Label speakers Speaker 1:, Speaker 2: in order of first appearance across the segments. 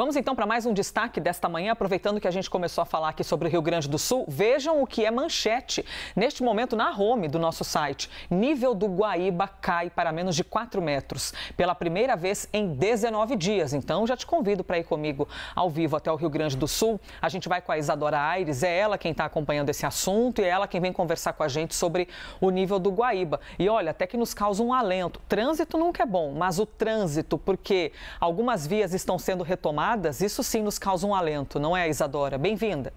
Speaker 1: Vamos então para mais um destaque desta manhã, aproveitando que a gente começou a falar aqui sobre o Rio Grande do Sul. Vejam o que é manchete neste momento na home do nosso site. Nível do Guaíba cai para menos de 4 metros pela primeira vez em 19 dias. Então já te convido para ir comigo ao vivo até o Rio Grande do Sul. A gente vai com a Isadora Aires, é ela quem está acompanhando esse assunto e é ela quem vem conversar com a gente sobre o nível do Guaíba. E olha, até que nos causa um alento. Trânsito nunca é bom, mas o trânsito, porque algumas vias estão sendo retomadas isso sim nos causa um alento, não é, Isadora? Bem-vinda.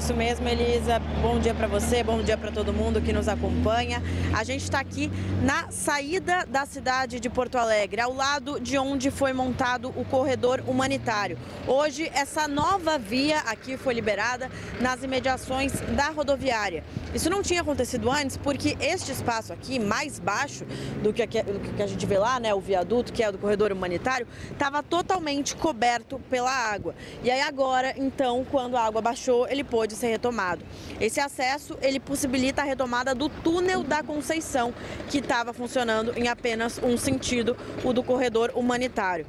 Speaker 2: Isso mesmo, Elisa. Bom dia para você, bom dia para todo mundo que nos acompanha. A gente está aqui na saída da cidade de Porto Alegre, ao lado de onde foi montado o corredor humanitário. Hoje, essa nova via aqui foi liberada nas imediações da rodoviária. Isso não tinha acontecido antes porque este espaço aqui, mais baixo do que, a gente vê lá, né, o viaduto, que é do corredor humanitário, estava totalmente coberto pela água. E aí agora, então, quando a água baixou, ele pôde pôde ser retomado. Esse acesso ele possibilita a retomada do túnel da Conceição, que estava funcionando em apenas um sentido, o do corredor humanitário.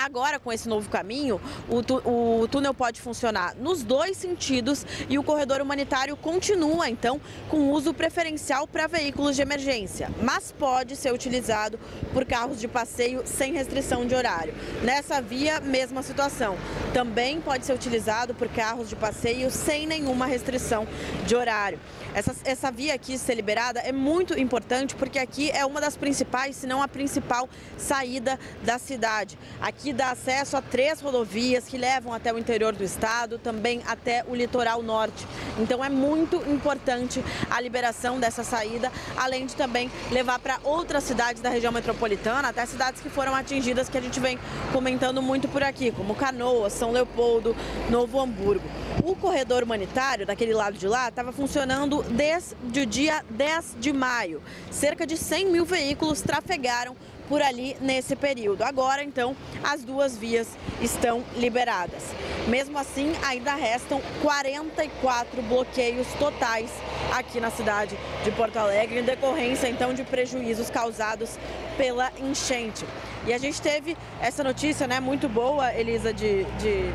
Speaker 2: Agora, com esse novo caminho, o, o túnel pode funcionar nos dois sentidos e o corredor humanitário continua, então, com uso preferencial para veículos de emergência, mas pode ser utilizado por carros de passeio sem restrição de horário. Nessa via, mesma situação. Também pode ser utilizado por carros de passeio sem nenhuma restrição de horário. Essa, essa via aqui ser liberada é muito importante porque aqui é uma das principais, se não a principal saída da cidade. Aqui dá acesso a três rodovias que levam até o interior do estado, também até o litoral norte. Então é muito importante a liberação dessa saída, além de também levar para outras cidades da região metropolitana, até cidades que foram atingidas que a gente vem comentando muito por aqui, como Canoas, São Leopoldo, Novo Hamburgo. O corredor humanitário, daquele lado de lá, estava funcionando desde o dia 10 de maio. Cerca de 100 mil veículos trafegaram por ali nesse período. Agora, então, as duas vias estão liberadas. Mesmo assim, ainda restam 44 bloqueios totais aqui na cidade de Porto Alegre, em decorrência, então, de prejuízos causados pela enchente. E a gente teve essa notícia, né, muito boa, Elisa, de, de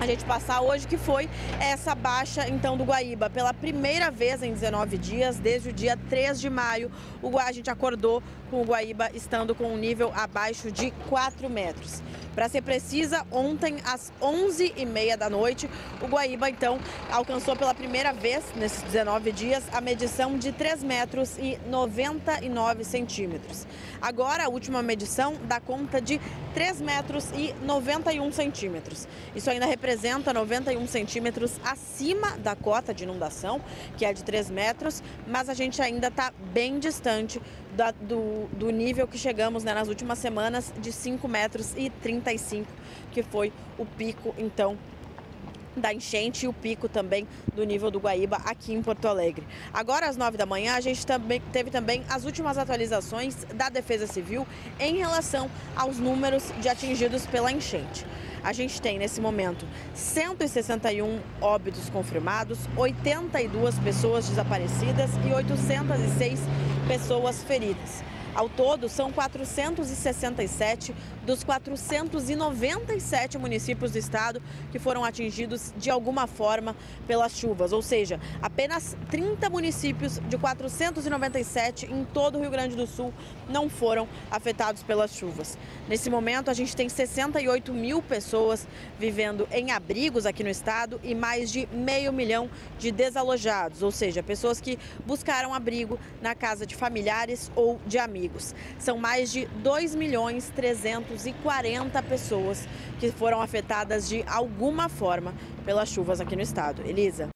Speaker 2: a gente passar hoje, que foi essa baixa então do Guaíba. Pela primeira vez em 19 dias, desde o dia 3 de maio, o, a gente acordou com o Guaíba estando com um nível abaixo de 4 metros. Para ser precisa, ontem às 11h30 da noite, o Guaíba então alcançou pela primeira vez nesses 19 dias a medição de 3 metros e 99 centímetros. Agora, a última medição dá conta de 3 metros e 91 centímetros. Isso ainda representa 91 centímetros acima da cota de inundação, que é de 3 metros, mas a gente ainda está bem distante da, do, do, nível que chegamos né, nas últimas semanas de 5 metros e 35, que foi o pico, então, da enchente e o pico também do nível do Guaíba aqui em Porto Alegre. Agora às 9 da manhã a gente também teve também as últimas atualizações da Defesa Civil em relação aos números de atingidos pela enchente. A gente tem nesse momento 161 óbitos confirmados, 82 pessoas desaparecidas e 806 pessoas feridas. Ao todo, são 467 dos 497 municípios do estado que foram atingidos de alguma forma pelas chuvas, ou seja, apenas 30 municípios de 497 em todo o Rio Grande do Sul não foram afetados pelas chuvas. Nesse momento, a gente tem 68 mil pessoas vivendo em abrigos aqui no estado e mais de meio milhão de desalojados, ou seja, pessoas que buscaram abrigo na casa de familiares ou de amigos. São mais de 2 milhões 300 240 pessoas que foram afetadas de alguma forma pelas chuvas aqui no estado. Elisa.